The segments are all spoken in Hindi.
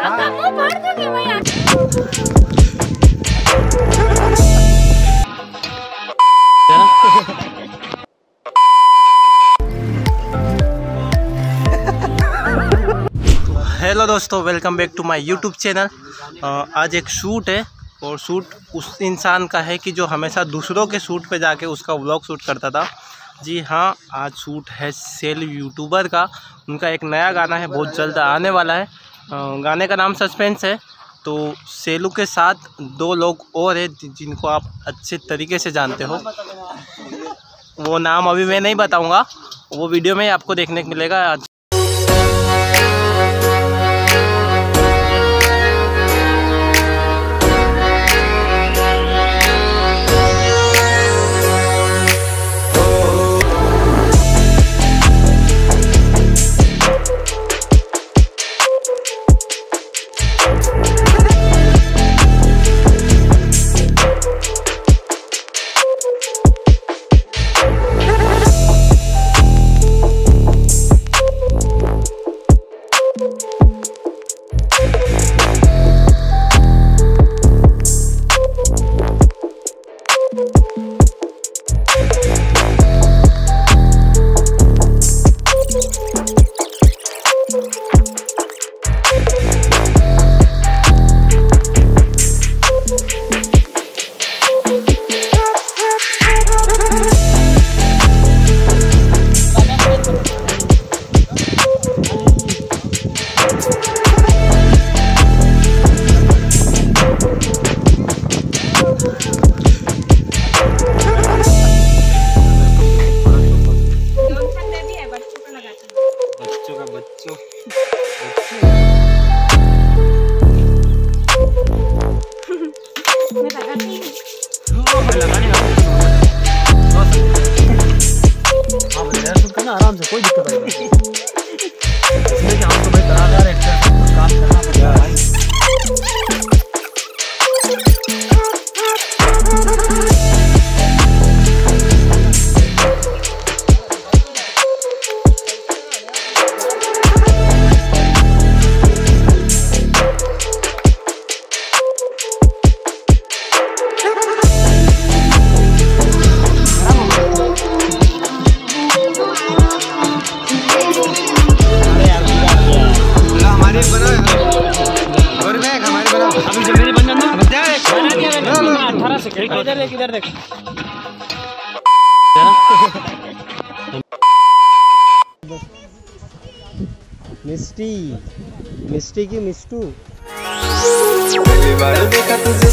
आपका मुँह फाड़ दूँगी मैं यहाँ हेलो दोस्तों welcome back to my YouTube channel आज एक शूट है और शूट उस इंसान का है कि जो हमेशा दूसरों के शूट पे जाके उसका व्लॉग शूट करता था। जी हाँ आज शूट है सेल यूट्यूबर का। उनका एक नया गाना है, बहुत जल्द आने वाला है। गाने का नाम सस्पेंस है। तो सेलू के साथ दो लोग और हैं जिनको आप अच्छे तरीके से जानते हो। वो नाम अभी मैं नहीं बताऊँगा, वो वीडियो में आपको देखने को मिलेगा। आज इधर देख इधर देख। मिस्टी मिस्टी की मिस्टू। पहली बार देखा तुझे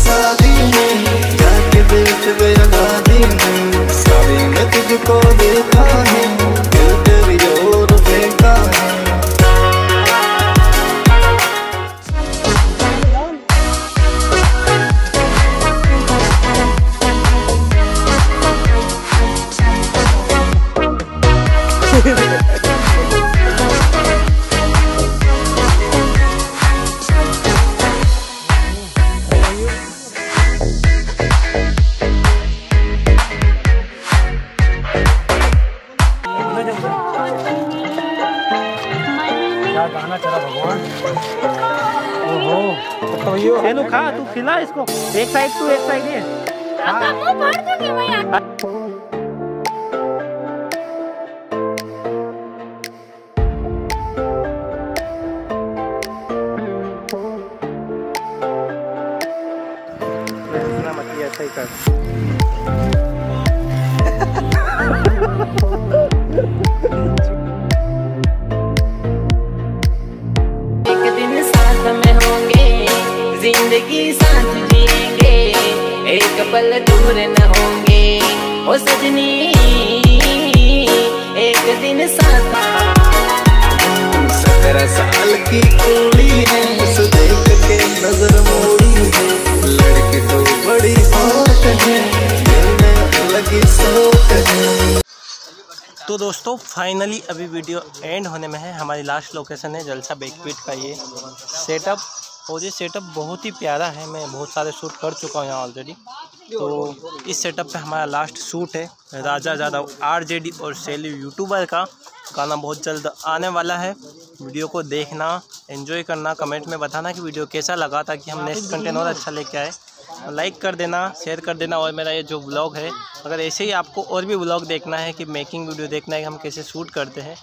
क्या गाना चला भगवान। ओहो। चलो खा तू खिला इसको। एक साइड तू एक साइड ये। आपका मुँह फाड़ दूँगी मैं यहाँ। ये ऐसा ही कर। ज़िंदगी साथ जिएँगे एक पल दूर न होंगे। ओ सजनी एक दिन साथ। सत्रह साल की कुड़ी है उसे देख के नज़र मोड़ी है। लड़की तो बड़ी है लगी सोच है। तो दोस्तों फाइनली अभी वीडियो एंड होने में है। हमारी लास्ट लोकेशन है जलसा बेकपीट का ये सेटअप और ये सेटअप बहुत ही प्यारा है, मैं बहुत सारे शूट कर चुका हूँ यहाँ ऑलरेडी तो इस सेटअप पे हमारा लास्ट शूट है, राजा जादव आर और शैली यूट्यूबर का। गाना बहुत जल्द आने वाला है। वीडियो को देखना एंजॉय करना कमेंट में बताना कि वीडियो कैसा लगा ताकि हम नेक्स्ट कंटेंट और अच्छा लेके आए। लाइक कर देना, शेयर कर देना और मेरा ये जो ब्लॉग है, अगर ऐसे ही आपको और भी ब्लॉग देखना है कि मेकिंग वीडियो देखना है, कि हम कैसे शूट करते हैं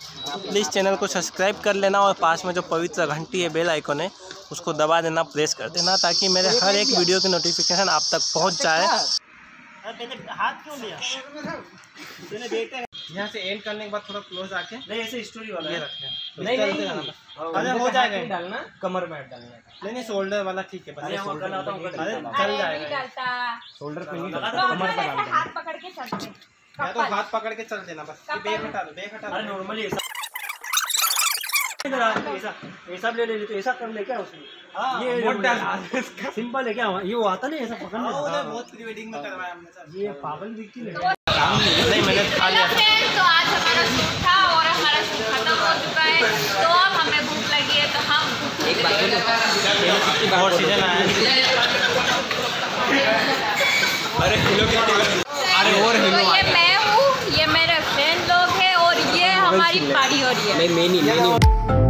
प्लीज़ चैनल को सब्सक्राइब कर लेना और पास में जो पवित्र घंटी है बेल आइकन है, उसको दबा देना प्रेस कर देना ताकि मेरे हर एक वीडियो की नोटिफिकेशन आप तक पहुँच जाए। हाथ क्यों लिया? यहाँ से एंड करने के बाद थोड़ा क्लोज आके नहीं ऐसे स्टोरी वाला ये रखे नहीं नहीं। अरे हो जाएगा डालना कमर में डालना नहीं नहीं शोल्डर वाला ठीक है बस। अरे चल जाएगा। डालता। शोल्डर पे नहीं तो डालना हम लोग हाथ पकड़ के चलते या तो हाथ पकड़ के चल देना बस। ये बैग हटा दो बैग हटा दो नॉर्मली ऐसा। ऐसा ऐसा ले ले तो ऐसा कर ले क्या उसमें? ये सिंपल है क्या? ये वो आता नहीं ऐसा पकड़ने हाँ, का। उधर बहुत प्री वेडिंग में करवाया हमने ये पागल दिखती है। नहीं मैंने खा लिया। था तो और हमारा शूट खत्म हो चुका है तो अब हमें भूख लगी है तो हम और सीज़न आया अरे किलो अरे और तो ये मैं हूँ ये मेरे फ्रेंड लोग हैं और ये हमारी पार्टी हो। रही है। नहीं मेनी मेनी